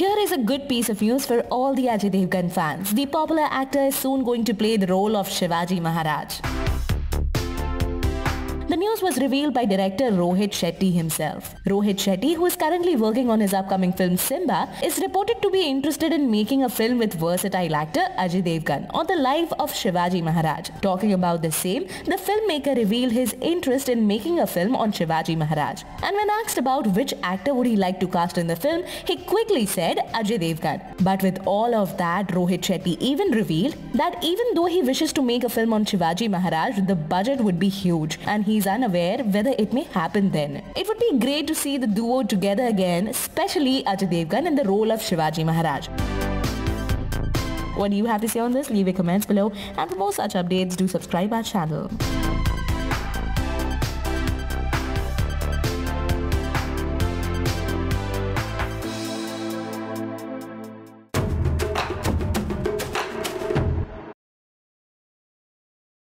Here is a good piece of news for all the Ajay Devgan fans. The popular actor is soon going to play the role of Shivaji Maharaj. The news was revealed by director Rohit Shetty himself. Rohit Shetty, who is currently working on his upcoming film Simmba, is reported to be interested in making a film with versatile actor Ajay Devgan on the life of Shivaji Maharaj. Talking about the same, the filmmaker revealed his interest in making a film on Shivaji Maharaj. And when asked about which actor would he like to cast in the film, he quickly said Ajay Devgan. But with all of that, Rohit Shetty even revealed that even though he wishes to make a film on Shivaji Maharaj, the budget would be huge and unaware whether it may happen then. It would be great to see the duo together again, especially Ajay Devgan in the role of Shivaji Maharaj. What do you have to say on this? Leave your comments below and for more such updates do subscribe our channel.